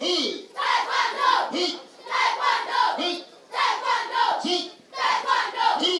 一再奋斗，一再奋斗，一再奋斗。